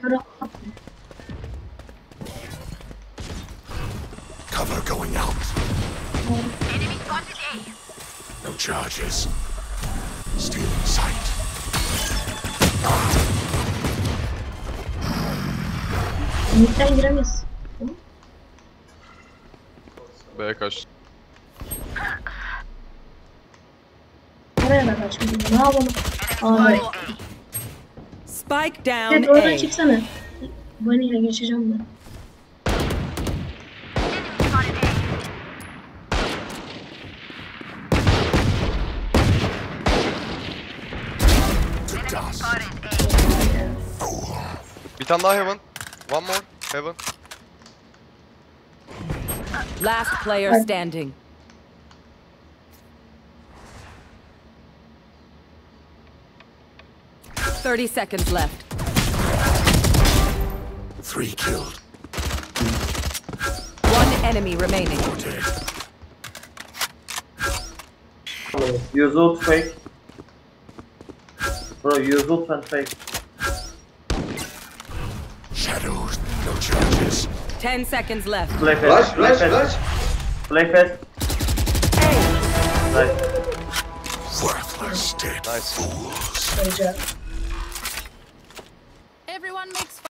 Para Cover going out. Enemy spotted A. No charges. Still in sight. Midden giremeyiz. B'ye kaç. Oraya da kaçmayalım. Ne yapalım? Abi. Spike down Evet oradan A. çıksana. Bunny ile geçeceğim ben. Bir tane daha Heaven. One more. Heaven. Last player standing. Thirty seconds left. Three killed. One enemy remaining. Four dead. Use ult fake. Bro, use ult and fake. Shadows. No charges. Ten seconds left. Play fast. Rush, play rush, fast. rush. Play fast. A. Nice. Worthless dead Nice. fools. Göreceğiz one makes